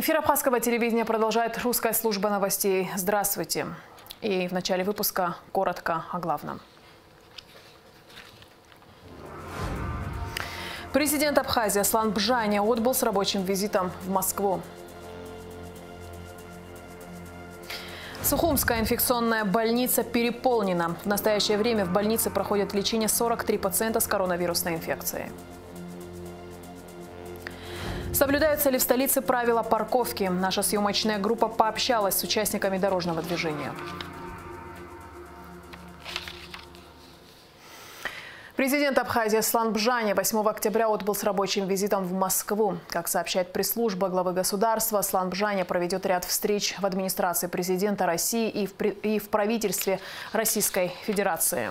Эфир Абхазского телевидения продолжает русская служба новостей. Здравствуйте. И в начале выпуска коротко о главном. Президент Абхазии Аслан Бжаня отбыл с рабочим визитом в Москву. Сухумская инфекционная больница переполнена. В настоящее время в больнице проходит лечение 43 пациента с коронавирусной инфекцией. Соблюдаются ли в столице правила парковки? Наша съемочная группа пообщалась с участниками дорожного движения. Президент Абхазии Слан Бжани 8 октября отбыл с рабочим визитом в Москву. Как сообщает пресс-служба главы государства, Слан Бжани проведет ряд встреч в администрации президента России и в правительстве Российской Федерации.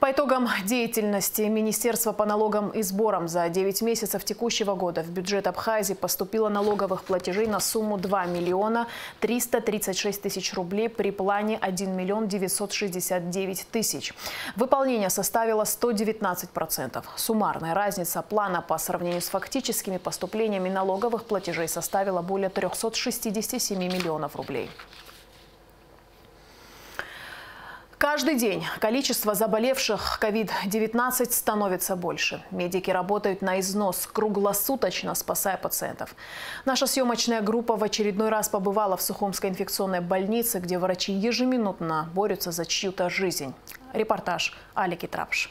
По итогам деятельности Министерства по налогам и сборам за 9 месяцев текущего года в бюджет Абхазии поступило налоговых платежей на сумму 2 миллиона 336 тысяч рублей при плане 1 миллион 969 тысяч. Выполнение составило 119%. Суммарная разница плана по сравнению с фактическими поступлениями налоговых платежей составила более 367 миллионов рублей. Каждый день количество заболевших COVID-19 становится больше. Медики работают на износ, круглосуточно спасая пациентов. Наша съемочная группа в очередной раз побывала в Сухумской инфекционной больнице, где врачи ежеминутно борются за чью-то жизнь. Репортаж Алики Трапш.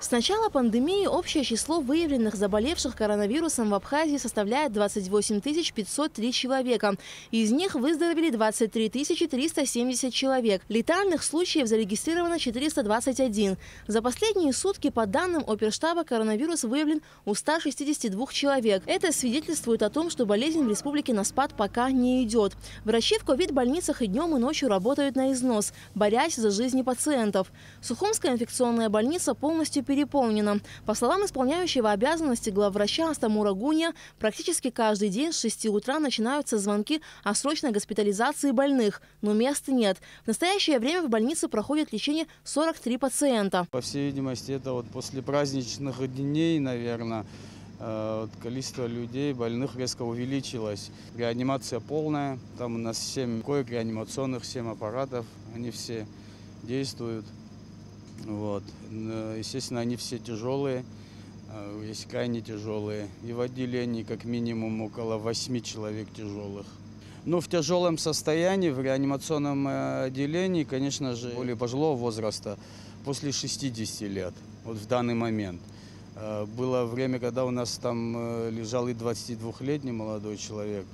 С начала пандемии общее число выявленных заболевших коронавирусом в Абхазии составляет 28 503 человека. Из них выздоровели 23 370 человек. Летальных случаев зарегистрировано 421. За последние сутки, по данным оперштаба, коронавирус выявлен у 162 человек. Это свидетельствует о том, что болезнь в республике на спад пока не идет. Врачи в ковид-больницах и днем, и ночью работают на износ, борясь за жизни пациентов. Сухумская инфекционная больница полностью переполнена. По словам исполняющего обязанности главврача Астамура Гуня, практически каждый день с 6 утра начинаются звонки о срочной госпитализации больных, но мест нет. В настоящее время в больнице проходит лечение 43 пациента. По всей видимости, это вот после праздничных дней, наверное, э, количество людей, больных резко увеличилось. Реанимация полная, там у нас 7 коек реанимационных, 7 аппаратов, они все действуют. Вот. Естественно, они все тяжелые, а, есть крайне тяжелые. И в отделении как минимум около 8 человек тяжелых. Ну, в тяжелом состоянии, в реанимационном э, отделении, конечно же, более пожилого возраста, после 60 лет, вот в данный момент. А, было время, когда у нас там э, лежал и 22-летний молодой человек.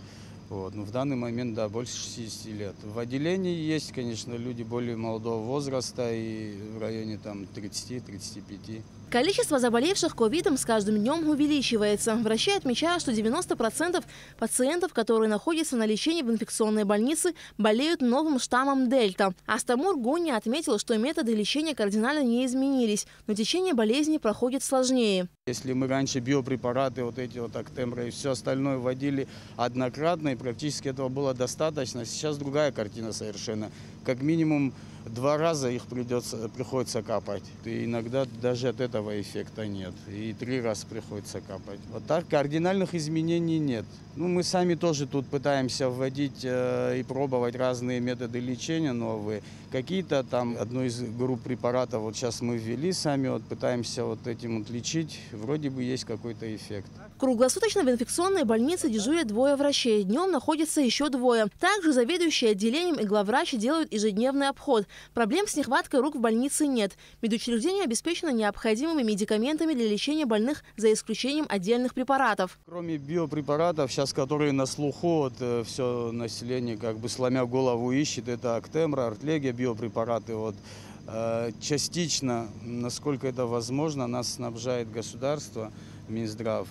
Вот. Но в данный момент, да, больше 60 лет. В отделении есть, конечно, люди более молодого возраста и в районе там 30-35. Количество заболевших ковидом с каждым днем увеличивается. Врачи отмечают, что 90% пациентов, которые находятся на лечении в инфекционной больнице, болеют новым штаммом Дельта. Астамур Гуни отметил, что методы лечения кардинально не изменились, но течение болезни проходит сложнее. Если мы раньше биопрепараты, вот эти вот актембры и все остальное вводили однократно, и практически этого было достаточно, сейчас другая картина совершенно. Как минимум два раза их придется, приходится капать. И иногда даже от этого эффекта нет. И три раза приходится капать. Вот так кардинальных изменений нет. Ну, мы сами тоже тут пытаемся вводить э, и пробовать разные методы лечения новые. Какие-то там, одну из групп препаратов вот сейчас мы ввели сами, вот пытаемся вот этим вот лечить. Вроде бы есть какой-то эффект. Круглосуточно в инфекционной больнице дежурят двое врачей. Днем находятся еще двое. Также заведующие отделением и главврачи делают ежедневный обход. Проблем с нехваткой рук в больнице нет. Медучреждение обеспечено необходимыми медикаментами для лечения больных за исключением отдельных препаратов. Кроме биопрепаратов, сейчас которые на слуху, вот, э, все население как бы сломя голову ищет, это Актемра, Артлегия, биопрепараты. Вот. Э, частично, насколько это возможно, нас снабжает государство, Минздрав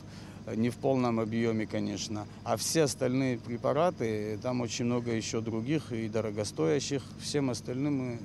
не в полном объеме, конечно. А все остальные препараты, там очень много еще других и дорогостоящих, всем остальным мы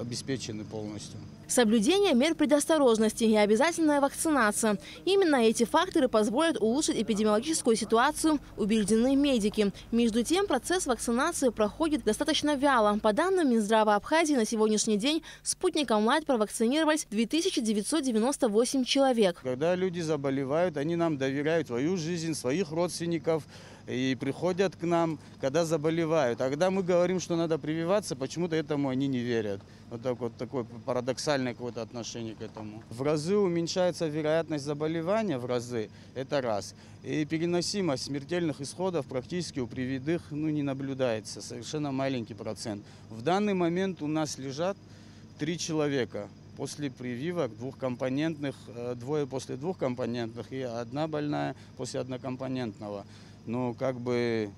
обеспечены полностью. Соблюдение мер предосторожности и обязательная вакцинация. Именно эти факторы позволят улучшить эпидемиологическую ситуацию, убеждены медики. Между тем, процесс вакцинации проходит достаточно вяло. По данным Минздрава Абхазии, на сегодняшний день спутником Лайт провакцинировались 2998 человек. Когда люди заболевают, они нам доверяют теряют свою жизнь, своих родственников и приходят к нам, когда заболевают. А когда мы говорим, что надо прививаться, почему-то этому они не верят. Вот так вот такое парадоксальное какое-то отношение к этому. В разы уменьшается вероятность заболевания, в разы, это раз. И переносимость смертельных исходов практически у привитых ну, не наблюдается, совершенно маленький процент. В данный момент у нас лежат три человека после прививок двухкомпонентных, э, двое после двухкомпонентных и одна больная после однокомпонентного. Ну, как бы...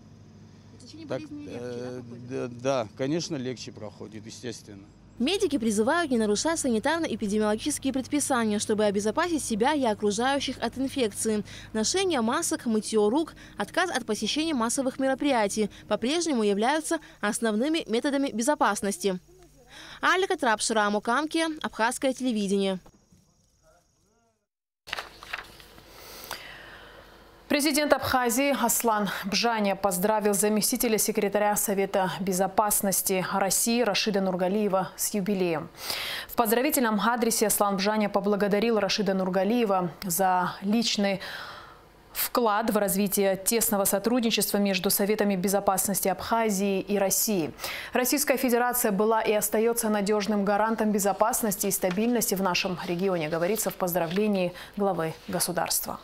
Так, э, да, да, конечно, легче проходит, естественно. Медики призывают не нарушать санитарно-эпидемиологические предписания, чтобы обезопасить себя и окружающих от инфекции. Ношение масок, мытье рук, отказ от посещения массовых мероприятий по-прежнему являются основными методами безопасности. Алика Трапшира, Мукамки, Абхазское телевидение. Президент Абхазии Аслан Бжаня поздравил заместителя секретаря Совета безопасности России Рашида Нургалиева с юбилеем. В поздравительном адресе Аслан Бжаня поблагодарил Рашида Нургалиева за личный вклад в развитие тесного сотрудничества между Советами безопасности Абхазии и России. Российская Федерация была и остается надежным гарантом безопасности и стабильности в нашем регионе, говорится в поздравлении главы государства.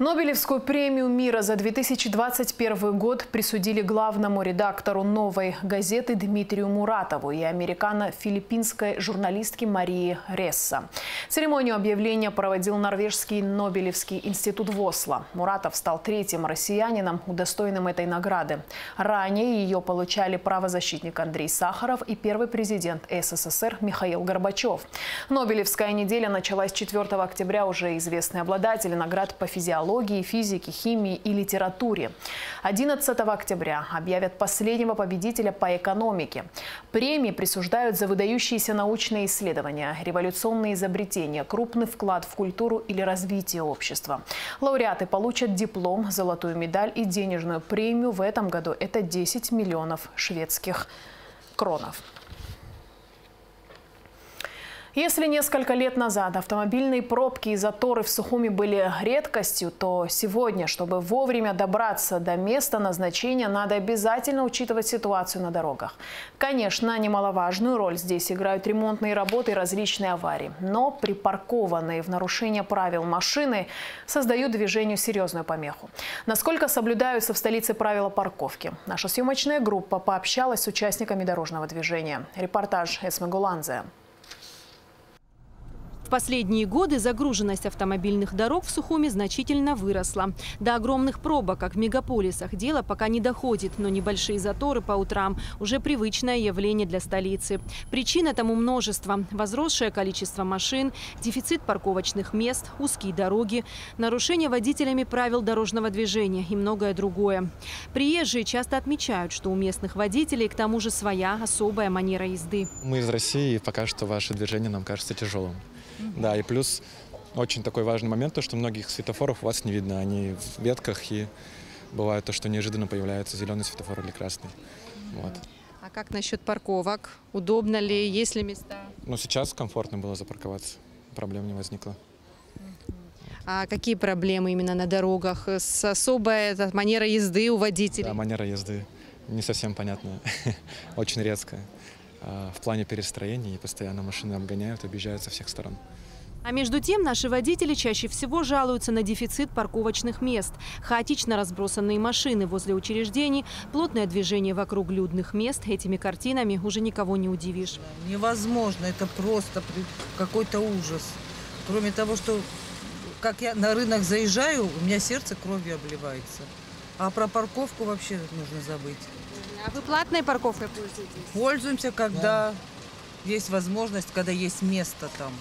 Нобелевскую премию мира за 2021 год присудили главному редактору «Новой газеты» Дмитрию Муратову и американо-филиппинской журналистке Марии Ресса. Церемонию объявления проводил норвежский Нобелевский институт в Осло. Муратов стал третьим россиянином, удостоенным этой награды. Ранее ее получали правозащитник Андрей Сахаров и первый президент СССР Михаил Горбачев. Нобелевская неделя началась 4 октября. Уже известные обладатели наград по физиологии биологии, физике, химии и литературе. 11 октября объявят последнего победителя по экономике. Премии присуждают за выдающиеся научные исследования, революционные изобретения, крупный вклад в культуру или развитие общества. Лауреаты получат диплом, золотую медаль и денежную премию. В этом году это 10 миллионов шведских кронов. Если несколько лет назад автомобильные пробки и заторы в Сухуми были редкостью, то сегодня, чтобы вовремя добраться до места назначения, надо обязательно учитывать ситуацию на дорогах. Конечно, немаловажную роль здесь играют ремонтные работы и различные аварии. Но припаркованные в нарушение правил машины создают движению серьезную помеху. Насколько соблюдаются в столице правила парковки? Наша съемочная группа пообщалась с участниками дорожного движения. Репортаж Эсме Гуланзе последние годы загруженность автомобильных дорог в Сухуми значительно выросла. До огромных пробок, как в мегаполисах, дело пока не доходит, но небольшие заторы по утрам – уже привычное явление для столицы. Причин этому множество. Возросшее количество машин, дефицит парковочных мест, узкие дороги, нарушение водителями правил дорожного движения и многое другое. Приезжие часто отмечают, что у местных водителей к тому же своя особая манера езды. Мы из России, и пока что ваше движение нам кажется тяжелым. Да, и плюс очень такой важный момент, то, что многих светофоров у вас не видно. Они в ветках, и бывает то, что неожиданно появляется зеленый светофор или красный. Вот. А как насчет парковок? Удобно ли? Есть ли места? Ну, сейчас комфортно было запарковаться. Проблем не возникло. А какие проблемы именно на дорогах? С особой манера езды у водителей? Да, манера езды не совсем понятная, очень резкая. А, в плане перестроений, и постоянно машины обгоняют, объезжают со всех сторон. А между тем наши водители чаще всего жалуются на дефицит парковочных мест. Хаотично разбросанные машины возле учреждений, плотное движение вокруг людных мест. Этими картинами уже никого не удивишь. Невозможно, это просто какой-то ужас. Кроме того, что как я на рынок заезжаю, у меня сердце кровью обливается. А про парковку вообще нужно забыть. А вы платной парковкой пользуетесь? Пользуемся, когда да. есть возможность, когда есть место там.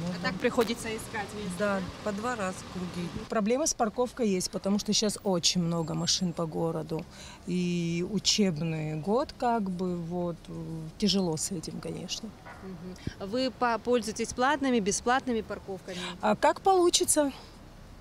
Ну, а так приходится искать место? Да, по два раза круги. Проблема с парковкой есть, потому что сейчас очень много машин по городу. И учебный год как бы, вот, тяжело с этим, конечно. Вы пользуетесь платными, бесплатными парковками? А как получится?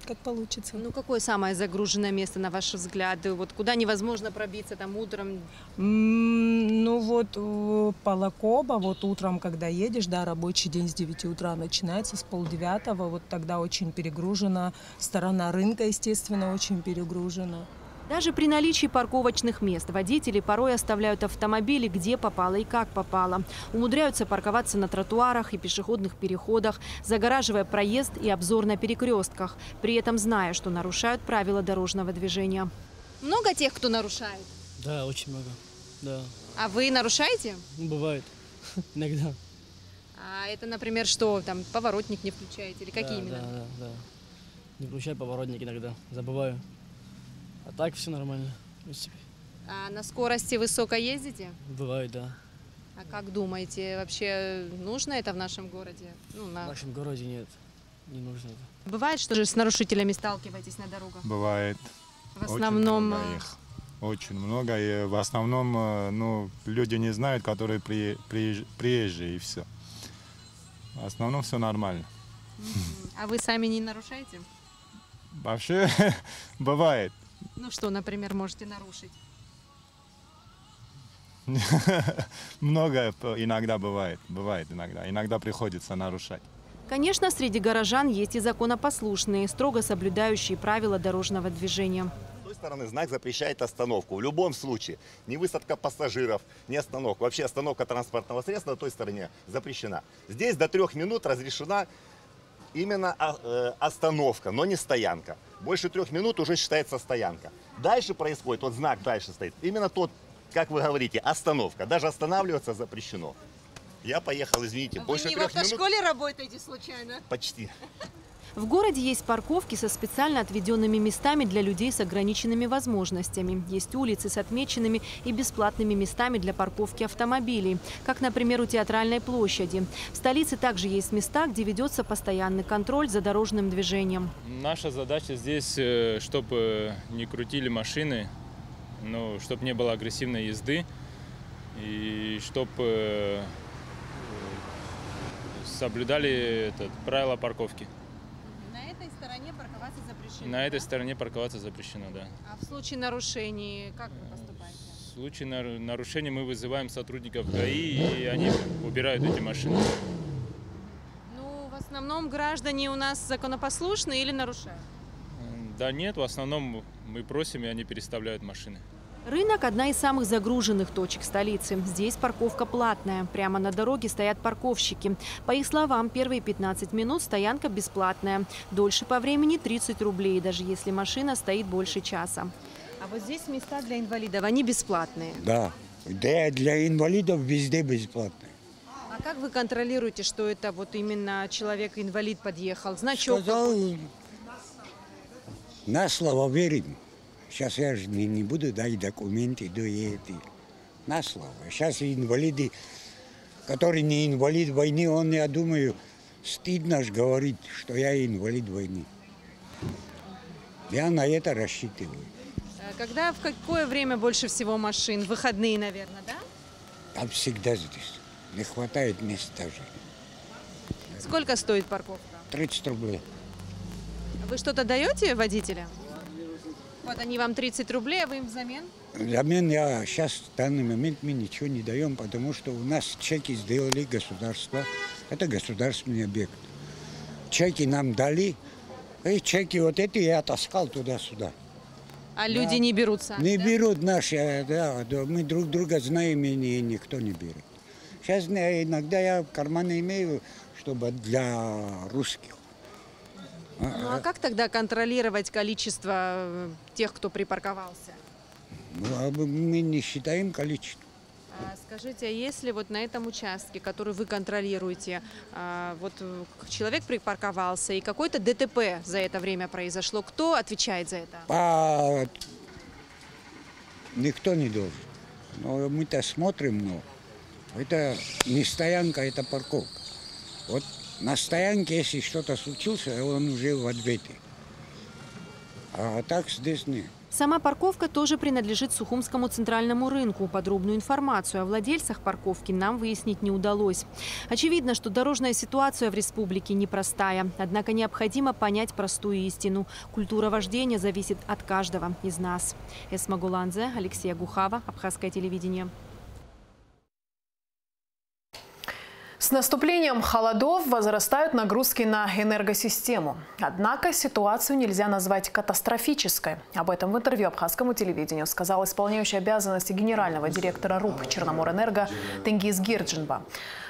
Как получится. Ну, какое самое загруженное место, на ваш взгляд? Вот куда невозможно пробиться там утром? Ну вот э, Полокоба, вот утром, когда едешь, да, рабочий день с 9 утра начинается, с полдевятого, вот тогда очень перегружена. Сторона рынка, естественно, очень перегружена. Даже при наличии парковочных мест водители порой оставляют автомобили где попало и как попало. Умудряются парковаться на тротуарах и пешеходных переходах, загораживая проезд и обзор на перекрестках, при этом зная, что нарушают правила дорожного движения. Много тех, кто нарушает? Да, очень много. Да. А вы нарушаете? Ну, бывает. Иногда. А это, например, что? Там поворотник не включаете или какие да, именно? Да, да, да. Не включаю поворотник иногда. Забываю. А так все нормально. В принципе. А на скорости высоко ездите? Бывает, да. А как думаете, вообще нужно это в нашем городе? Ну, В на... нашем городе нет. Не нужно это. Бывает, что же с нарушителями сталкиваетесь на дорогах? Бывает. В основном... Очень много э, их. Очень много. И в основном э, ну, люди не знают, которые при, приезж- приезжие, и все. В основном все нормально. А вы сами не нарушаете? Вообще бывает. Ну что, например, можете нарушить? Много иногда бывает. Бывает иногда. Иногда приходится нарушать. Конечно, среди горожан есть и законопослушные, строго соблюдающие правила дорожного движения. С той стороны знак запрещает остановку. В любом случае, не высадка пассажиров, не остановка. Вообще остановка транспортного средства на той стороне запрещена. Здесь до трех минут разрешена именно а, э, остановка, но не стоянка. Больше трех минут уже считается стоянка. Дальше происходит, вот знак дальше стоит, именно тот, как вы говорите, остановка. Даже останавливаться запрещено. Я поехал, извините, больше трех минут. работаете случайно? Почти. В городе есть парковки со специально отведенными местами для людей с ограниченными возможностями. Есть улицы с отмеченными и бесплатными местами для парковки автомобилей, как, например, у Театральной площади. В столице также есть места, где ведется постоянный контроль за дорожным движением. Наша задача здесь, чтобы не крутили машины, ну, чтобы не было агрессивной езды и чтобы соблюдали этот, правила парковки. На этой стороне парковаться запрещено. На этой стороне парковаться запрещено, да. А в случае нарушений как вы поступаете? В случае нар- нарушения мы вызываем сотрудников ГАИ, и они убирают эти машины. Ну, в основном граждане у нас законопослушные или нарушают? Да нет, в основном мы просим, и они переставляют машины. Рынок – одна из самых загруженных точек столицы. Здесь парковка платная. Прямо на дороге стоят парковщики. По их словам, первые 15 минут стоянка бесплатная. Дольше по времени 30 рублей, даже если машина стоит больше часа. А вот здесь места для инвалидов, они бесплатные. Да. Да, для инвалидов везде бесплатно. А как вы контролируете, что это вот именно человек-инвалид подъехал? Значок Сказал, на слово верим. Сейчас я же не, не буду дать документы до эти. На слово. Сейчас инвалиды, которые не инвалид войны, он, я думаю, стыдно ж говорить, что я инвалид войны. Я на это рассчитываю. А Когда, в какое время больше всего машин? Выходные, наверное, да? Там всегда здесь. Не хватает места же. Сколько стоит парковка? 30 рублей. Вы что-то даете водителям? Вот они вам 30 рублей, а вы им взамен? Взамен я сейчас в данный момент мы ничего не даем, потому что у нас чеки сделали государство. Это государственный объект. Чеки нам дали, и чеки вот эти я таскал туда-сюда. А люди не берут сами, Не да? берут наши, да, да, мы друг друга знаем, и ни- никто не берет. Сейчас не- иногда я в кармане имею, чтобы для русских. Ну а как тогда контролировать количество э, тех, кто припарковался? Ну, а мы- не считаем количество. А Скажите, а если вот на этом участке, который вы контролируете, а, вот э, человек припарковался и какой-то ДТП за это время произошло, кто отвечает за это? А никто не должен. Но мы-то смотрим, но это не стоянка, это парковка. Вот на стоянке, если что-то случилось, он уже в ответе. А так здесь нет. Сама парковка тоже принадлежит Сухумскому центральному рынку. Подробную информацию о владельцах парковки нам выяснить не удалось. Очевидно, что дорожная ситуация в республике непростая. Однако необходимо понять простую истину. Культура вождения зависит от каждого из нас. Эсма Гуланзе, Алексея Гухава, Абхазское телевидение. С наступлением холодов возрастают нагрузки на энергосистему. Однако ситуацию нельзя назвать катастрофической. Об этом в интервью абхазскому телевидению сказал исполняющий обязанности генерального директора РУП «Черноморэнерго» Тенгиз Гирджинба.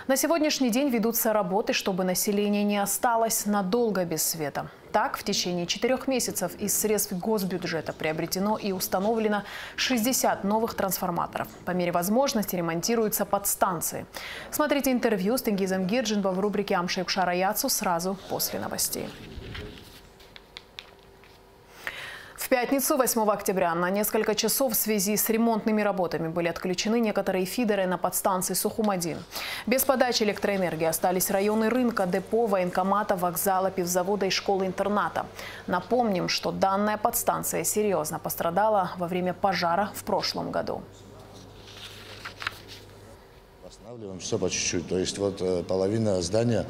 На сегодняшний день ведутся работы, чтобы население не осталось надолго без света. Так, в течение четырех месяцев из средств госбюджета приобретено и установлено 60 новых трансформаторов. По мере возможности ремонтируются подстанции. Смотрите интервью с Тенгизом Гирджинба в рубрике «Амшейкшара Яцу» сразу после новостей. В пятницу, 8 октября, на несколько часов в связи с ремонтными работами были отключены некоторые фидеры на подстанции Сухум-1. Без подачи электроэнергии остались районы рынка, депо, военкомата, вокзала, пивзавода и школы-интерната. Напомним, что данная подстанция серьезно пострадала во время пожара в прошлом году. Восстанавливаем все по чуть-чуть. То есть вот э, половина здания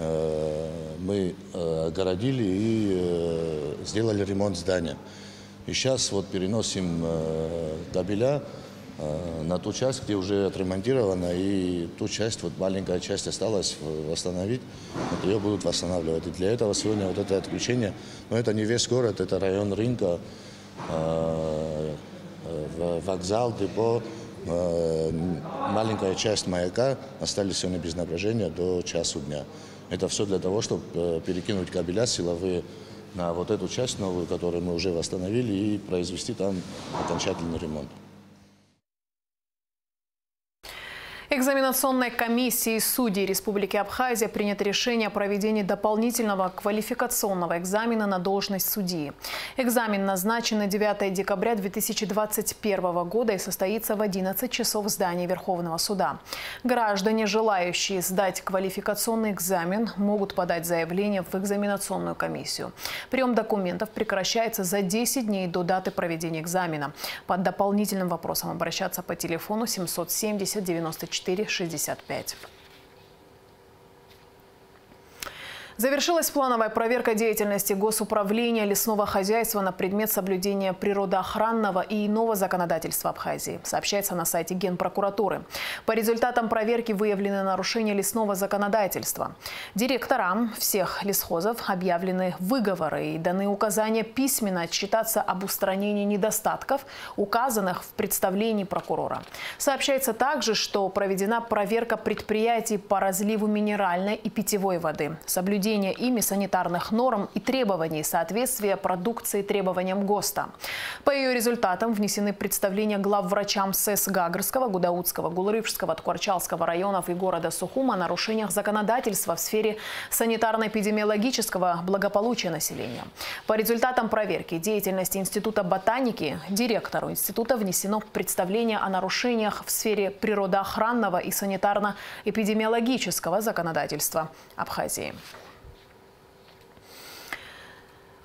мы э, огородили и э, сделали ремонт здания. И сейчас вот переносим кабеля на ту часть, где уже отремонтировано, и ту часть, вот маленькая часть осталась восстановить, вот ее будут восстанавливать. И для этого сегодня вот это отключение, но это не весь город, это район рынка, вокзал, депо, маленькая часть маяка остались сегодня без напряжения до часу дня. Это все для того, чтобы э, перекинуть кабеля силовые на вот эту часть новую, которую мы уже восстановили, и произвести там окончательный ремонт. Экзаменационной комиссии судей Республики Абхазия принято решение о проведении дополнительного квалификационного экзамена на должность судьи. Экзамен назначен на 9 декабря 2021 года и состоится в 11 часов в здании Верховного суда. Граждане, желающие сдать квалификационный экзамен, могут подать заявление в экзаменационную комиссию. Прием документов прекращается за 10 дней до даты проведения экзамена. Под дополнительным вопросом обращаться по телефону 770 94 4,65. Завершилась плановая проверка деятельности госуправления лесного хозяйства на предмет соблюдения природоохранного и иного законодательства Абхазии, сообщается на сайте Генпрокуратуры. По результатам проверки выявлены нарушения лесного законодательства. Директорам всех лесхозов объявлены выговоры и даны указания письменно отчитаться об устранении недостатков, указанных в представлении прокурора. Сообщается также, что проведена проверка предприятий по разливу минеральной и питьевой воды, соблюдение соблюдения ими санитарных норм и требований соответствия продукции требованиям ГОСТа. По ее результатам внесены представления главврачам СЭС Гагарского, Гудаутского, Гулрыбского, Ткварчалского районов и города Сухума о нарушениях законодательства в сфере санитарно-эпидемиологического благополучия населения. По результатам проверки деятельности Института ботаники директору института внесено представление о нарушениях в сфере природоохранного и санитарно-эпидемиологического законодательства Абхазии.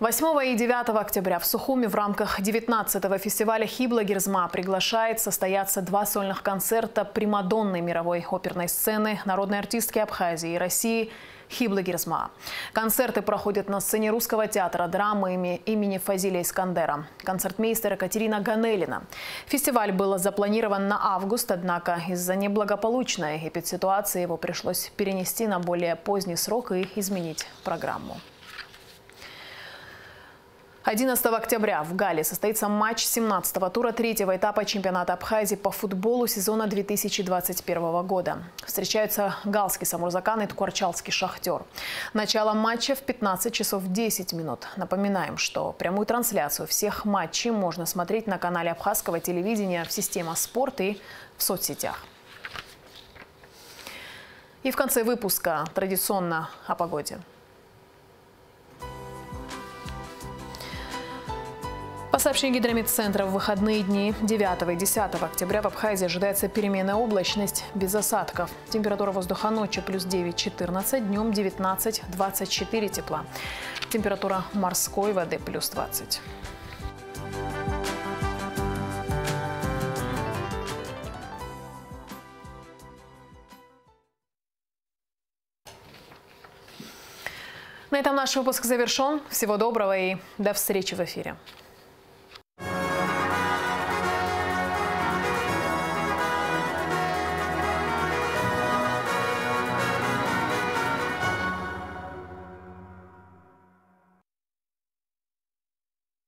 8 и 9 октября в Сухуме в рамках 19-го фестиваля «Хибла Герзма» приглашает состояться два сольных концерта примадонной мировой оперной сцены народной артистки Абхазии и России Хибла Герзма. Концерты проходят на сцене Русского театра драмы имени Фазилия Искандера. Концертмейстер Катерина Ганелина. Фестиваль был запланирован на август, однако из-за неблагополучной эпидситуации его пришлось перенести на более поздний срок и изменить программу. 11 октября в Гале состоится матч 17-го тура третьего этапа чемпионата Абхазии по футболу сезона 2021 года. Встречаются Галский Самурзакан и Ткварчалский Шахтер. Начало матча в 15 часов 10 минут. Напоминаем, что прямую трансляцию всех матчей можно смотреть на канале Абхазского телевидения в системе «Спорт» и в соцсетях. И в конце выпуска традиционно о погоде. сообщение гидрометцентра: в выходные дни 9 и 10 октября в Абхазии ожидается переменная облачность без осадков. Температура воздуха ночью плюс 9-14, днем 19-24 тепла. Температура морской воды плюс 20. На этом наш выпуск завершен. Всего доброго и до встречи в эфире.